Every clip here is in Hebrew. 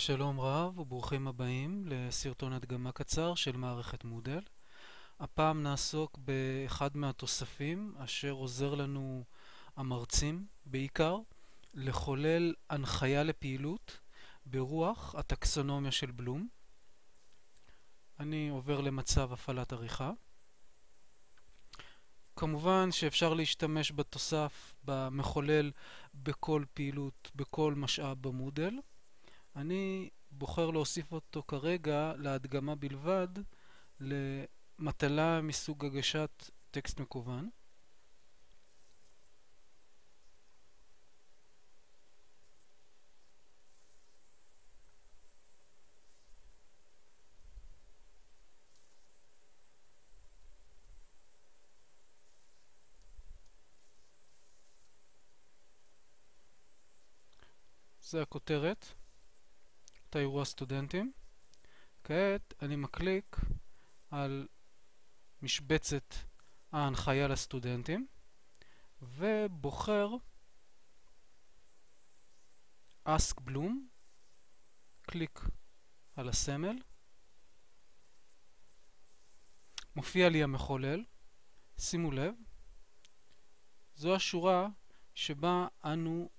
שלום רב וברוכים הבאים לסרטון הדגמה קצר של מערכת מודל. הפעם נעסוק באחד מהתוספים אשר עוזר לנו המרצים בעיקר לחולל הנחיה לפעילות ברוח הטקסונומיה של בלום. אני עובר למצב הפעלת עריכה. כמובן שאפשר להשתמש בתוסף, במחולל, בכל פעילות, בכל משאב במודל. אני בוחר להוסיף אותו כרגע להדגמה בלבד למטלה מסוג הגשת טקסט מקוון. זה הכותרת. תאירו הסטודנטים. כעת אני מקליק על משבצת ההנחיה לסטודנטים ובוחר Ask Bloom, קליק על הסמל, מופיע לי המחולל, שימו לב, זו השורה שבה אנו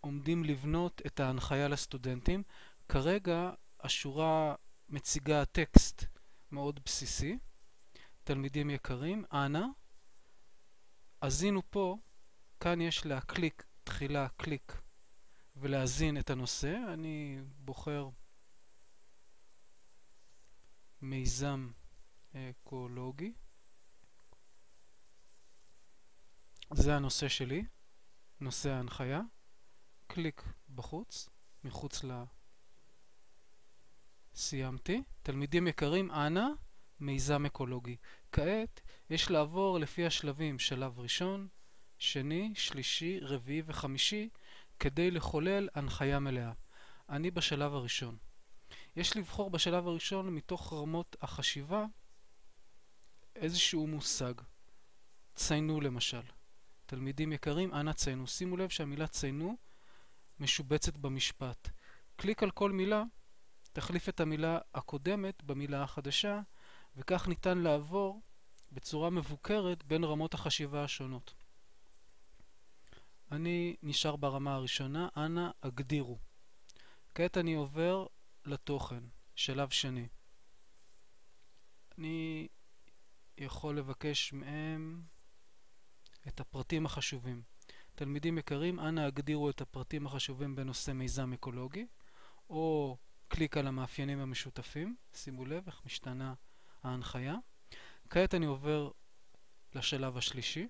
עומדים לבנות את ההנחיה לסטודנטים כרגע השורה מציגה טקסט מאוד בסיסי. תלמידים יקרים, אנא, האזינו פה, כאן יש להקליק תחילה קליק ולהזין את הנושא. אני בוחר מיזם אקולוגי. זה הנושא שלי, נושא ההנחיה. קליק בחוץ, מחוץ ל... סיימתי. תלמידים יקרים, אנא, מיזם אקולוגי. כעת יש לעבור לפי השלבים שלב ראשון, שני, שלישי, רביעי וחמישי כדי לחולל הנחיה מלאה. אני בשלב הראשון. יש לבחור בשלב הראשון מתוך רמות החשיבה איזשהו מושג. ציינו למשל. תלמידים יקרים, אנא ציינו. שימו לב שהמילה ציינו משובצת במשפט. קליק על כל מילה תחליף את המילה הקודמת במילה החדשה, וכך ניתן לעבור בצורה מבוקרת בין רמות החשיבה השונות. אני נשאר ברמה הראשונה, אנא הגדירו. כעת אני עובר לתוכן, שלב שני. אני יכול לבקש מהם את הפרטים החשובים. תלמידים יקרים, אנא הגדירו את הפרטים החשובים בנושא מיזם אקולוגי, או קליק על המאפיינים המשותפים, שימו לב איך משתנה ההנחיה. כעת אני עובר לשלב השלישי,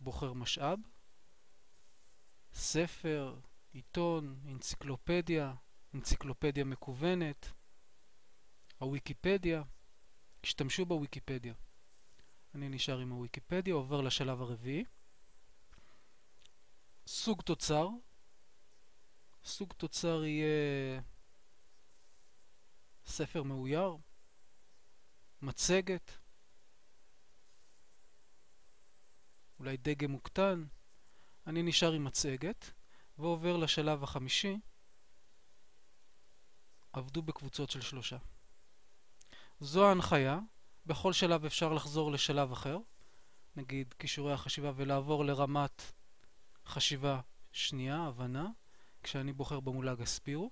בוחר משאב, ספר, עיתון, אנציקלופדיה, אנציקלופדיה מקוונת, הוויקיפדיה, השתמשו בוויקיפדיה. אני נשאר עם הוויקיפדיה, עובר לשלב הרביעי. סוג תוצר, סוג תוצר יהיה ספר מאויר, מצגת, אולי דגם מוקטן. אני נשאר עם מצגת ועובר לשלב החמישי. עבדו בקבוצות של שלושה. זו ההנחיה. בכל שלב אפשר לחזור לשלב אחר, נגיד כישורי החשיבה, ולעבור לרמת חשיבה שנייה, הבנה. כשאני בוחר במולג אספירו.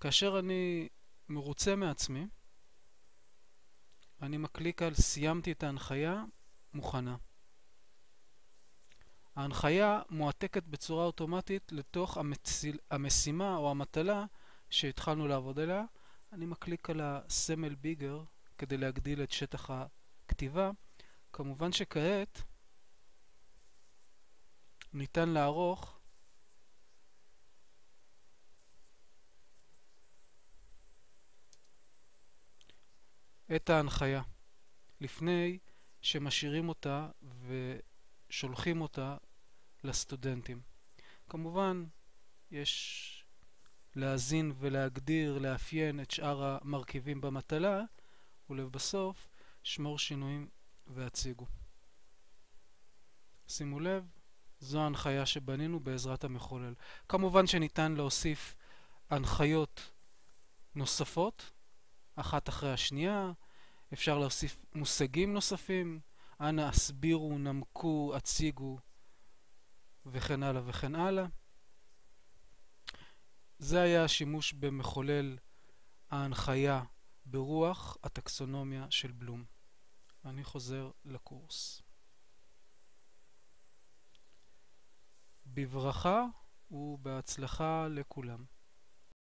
כאשר אני מרוצה מעצמי, אני מקליק על סיימתי את ההנחיה, מוכנה. ההנחיה מועתקת בצורה אוטומטית לתוך המציל, המשימה או המטלה שהתחלנו לעבוד עליה. אני מקליק על הסמל ביגר כדי להגדיל את שטח הכתיבה. כמובן שכעת ניתן לערוך את ההנחיה לפני שמשאירים אותה ושולחים אותה לסטודנטים. כמובן, יש להזין ולהגדיר, לאפיין את שאר המרכיבים במטלה, ולבסוף, שמור שינויים והציגו. שימו לב, זו ההנחיה שבנינו בעזרת המחולל. כמובן שניתן להוסיף הנחיות נוספות, אחת אחרי השנייה, אפשר להוסיף מושגים נוספים, אנא הסבירו, נמקו, הציגו וכן הלאה וכן הלאה. זה היה השימוש במחולל ההנחיה ברוח הטקסונומיה של בלום. אני חוזר לקורס. בברכה ובהצלחה לכולם.